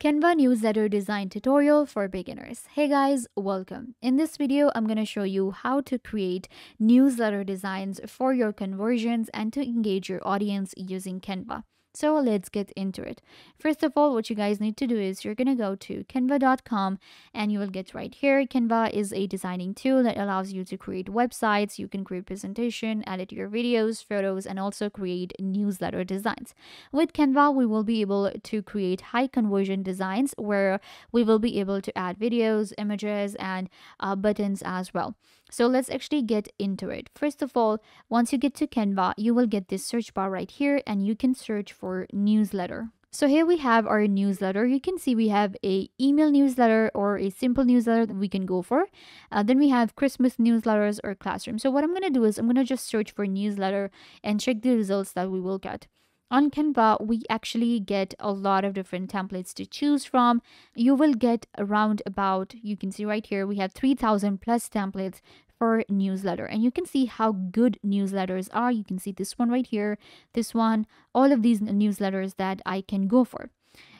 Canva newsletter design tutorial for beginners. Hey guys, welcome. In this video, I'm going to show you how to create newsletter designs for your conversions and to engage your audience using Canva. So let's get into it. First of all, what you guys need to do is you're going to go to canva.com and you will get right here. Canva is a designing tool that allows you to create websites. You can create presentation, edit your videos, photos, and also create newsletter designs. With Canva, we will be able to create high conversion designs where we will be able to add videos, images, and uh, buttons as well. So let's actually get into it. First of all, once you get to Canva, you will get this search bar right here and you can search for newsletter. So here we have our newsletter. You can see we have a email newsletter or a simple newsletter that we can go for. Uh, then we have Christmas newsletters or classroom. So what I'm going to do is I'm going to just search for newsletter and check the results that we will get. On Canva, we actually get a lot of different templates to choose from. You will get around about, you can see right here, we have 3000 plus templates for newsletter. And you can see how good newsletters are. You can see this one right here this one all of these newsletters that i can go for.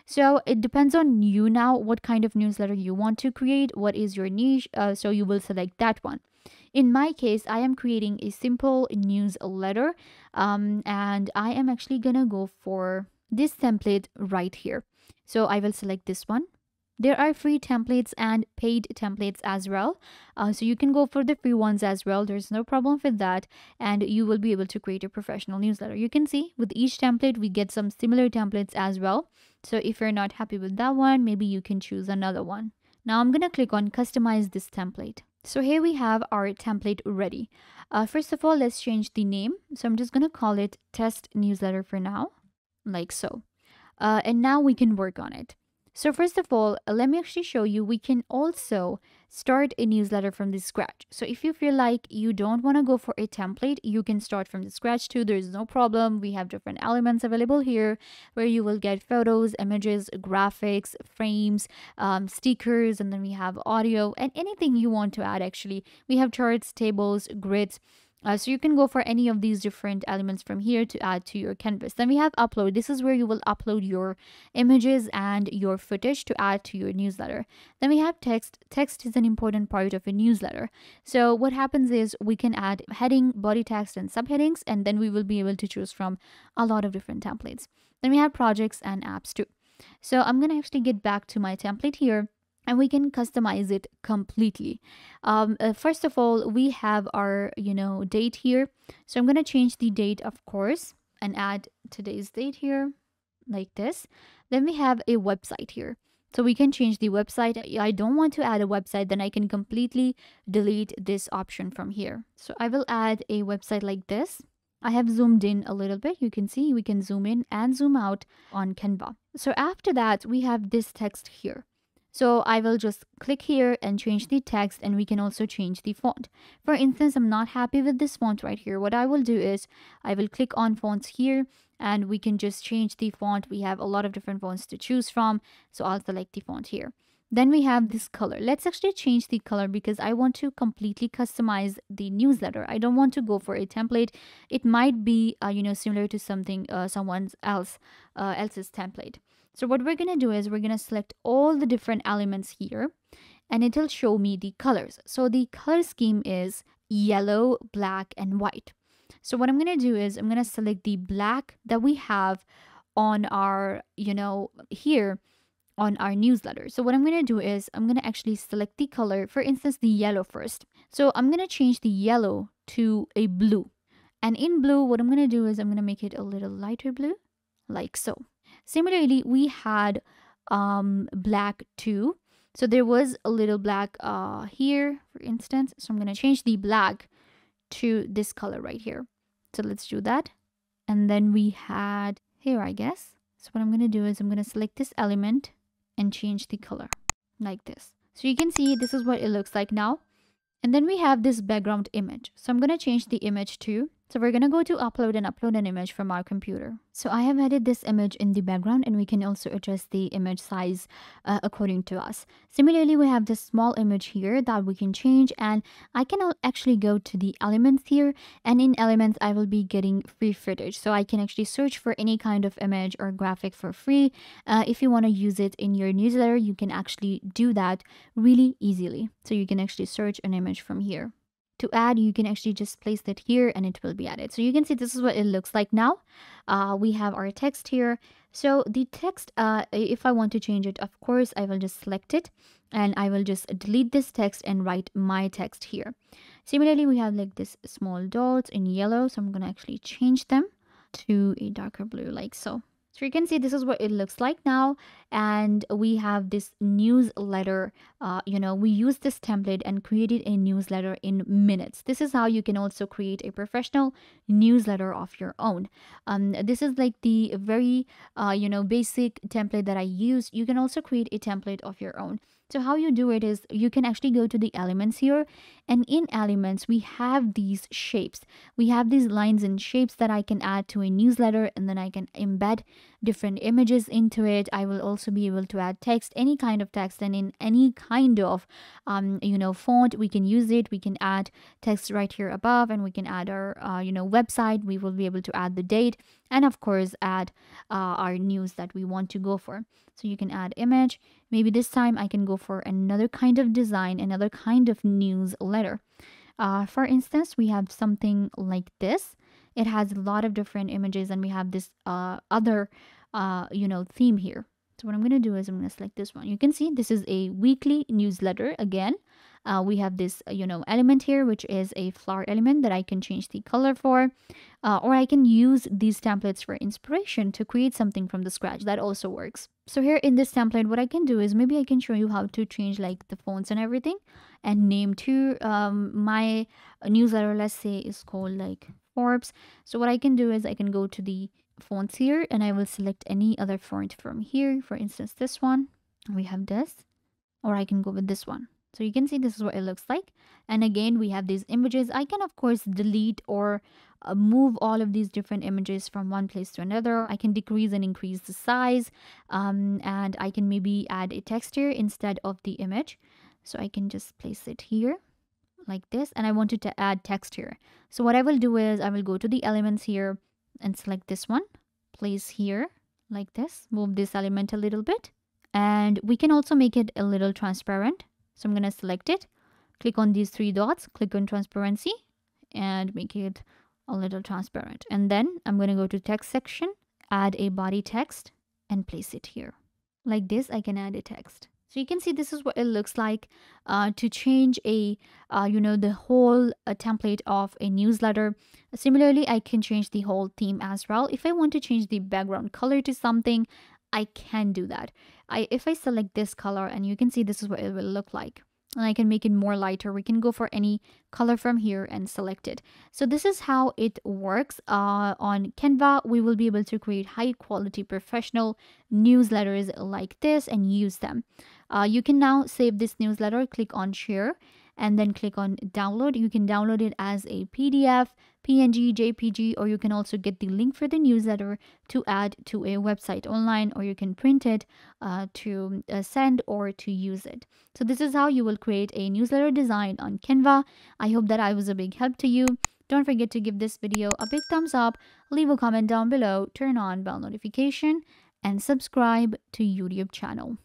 So it depends on you now what kind of newsletter you want to create what is your niche uh, so you will select that one in my case, I am creating a simple newsletter um, and I am actually gonna go for this template right here. So I will select this one. There are free templates and paid templates as well. Uh, so you can go for the free ones as well. There's no problem with that. And you will be able to create a professional newsletter. You can see with each template, we get some similar templates as well. So if you're not happy with that one, maybe you can choose another one. Now I'm going to click on customize this template. So here we have our template ready. Uh, first of all, let's change the name. So I'm just going to call it test newsletter for now, like so. Uh, and now we can work on it. So first of all, uh, let me actually show you, we can also start a newsletter from the scratch. So if you feel like you don't want to go for a template, you can start from the scratch too. There's no problem. We have different elements available here where you will get photos, images, graphics, frames, um, stickers, and then we have audio and anything you want to add actually. We have charts, tables, grids, uh, so you can go for any of these different elements from here to add to your canvas. Then we have upload. This is where you will upload your images and your footage to add to your newsletter. Then we have text. Text is an important part of a newsletter. So what happens is we can add heading, body text, and subheadings, and then we will be able to choose from a lot of different templates. Then we have projects and apps too. So I'm going to actually get back to my template here and we can customize it completely. Um, uh, first of all we have our you know date here. So i'm going to change the date of course and add today's date here like this. Then we have a website here. So we can change the website. I don't want to add a website then i can completely delete this option from here. So i will add a website like this. I have zoomed in a little bit. You can see we can zoom in and zoom out on Canva. So after that, we have this text here. So I will just click here and change the text and we can also change the font. For instance, I'm not happy with this font right here. What I will do is I will click on fonts here and we can just change the font. We have a lot of different fonts to choose from. So I'll select the font here. Then we have this color. Let's actually change the color because I want to completely customize the newsletter. I don't want to go for a template. It might be, uh, you know, similar to something uh, someone else uh, else's template. So what we're going to do is we're going to select all the different elements here and it'll show me the colors. So the color scheme is yellow, black, and white. So what I'm going to do is I'm going to select the black that we have on our, you know, here on our newsletter. So what I'm going to do is I'm going to actually select the color, for instance, the yellow first. So I'm going to change the yellow to a blue. And in blue, what I'm going to do is I'm going to make it a little lighter blue, like so. Similarly, we had um, black too. So there was a little black uh, here, for instance. So I'm going to change the black to this color right here. So let's do that. And then we had here, I guess. So what I'm going to do is I'm going to select this element and change the color like this. So you can see this is what it looks like now. And then we have this background image. So I'm going to change the image to So we're to go to upload and upload an image from our computer. So I have added this image in the background and we can also adjust the image size uh, according to us. Similarly, we have this small image here that we can change and I can actually go to the elements here and in elements I will be getting free footage. So I can actually search for any kind of image or graphic for free. Uh, if you want to use it in your newsletter, you can actually do that really easily. So you can actually search an image from here to add you can actually just place it here and it will be added. So you can see this is what it looks like now. Uh, we have our text here. So the text uh, if I want to change it of course I will just select it and I will just delete this text and write my text here. Similarly we have like this small dots in yellow so I'm gonna actually change them to a darker blue like so so you can see this is what it looks like now. And we have this newsletter. Uh, you know, we use this template and created a newsletter in minutes. This is how you can also create a professional newsletter of your own. Um, this is like the very, uh, you know, basic template that I use. You can also create a template of your own. So how you do it is you can actually go to the elements here and in elements we have these shapes. We have these lines and shapes that I can add to a newsletter and then I can embed different images into it. I will also be able to add text, any kind of text and in any kind of, um, you know, font we can use it. We can add text right here above and we can add our, uh, you know, website. We will be able to add the date and of course add uh, our news that we want to go for. So you can add image. Maybe this time I can go for another kind of design, another kind of newsletter. Uh, for instance, we have something like this. It has a lot of different images and we have this uh, other, uh, you know, theme here. So what I'm going to do is I'm going to select this one. You can see this is a weekly newsletter again. Uh, we have this, you know, element here, which is a flower element that I can change the color for. Uh, or I can use these templates for inspiration to create something from the scratch. That also works. So here in this template, what I can do is maybe I can show you how to change like the fonts and everything and name to um, my newsletter, let's say is called like Forbes. So what I can do is I can go to the fonts here and I will select any other font from here. For instance, this one, we have this, or I can go with this one. So you can see this is what it looks like. And again, we have these images. I can, of course, delete or uh, move all of these different images from one place to another. I can decrease and increase the size. Um, and I can maybe add a text here instead of the image. So I can just place it here like this. And I wanted to add text here. So what I will do is I will go to the elements here and select this one. Place here like this. Move this element a little bit. And we can also make it a little transparent. So I'm going to select it, click on these three dots, click on transparency and make it a little transparent. And then I'm going to go to text section, add a body text and place it here. Like this, I can add a text. So you can see this is what it looks like uh, to change a, uh, you know, the whole uh, template of a newsletter. Similarly, I can change the whole theme as well. If I want to change the background color to something, I can do that. I If I select this color and you can see this is what it will look like. And I can make it more lighter. We can go for any color from here and select it. So this is how it works. Uh, on Canva, we will be able to create high quality professional newsletters like this and use them. Uh, you can now save this newsletter, click on share and then click on download. You can download it as a PDF, PNG, JPG, or you can also get the link for the newsletter to add to a website online, or you can print it uh, to uh, send or to use it. So this is how you will create a newsletter design on Canva. I hope that I was a big help to you. Don't forget to give this video a big thumbs up, leave a comment down below, turn on bell notification, and subscribe to YouTube channel.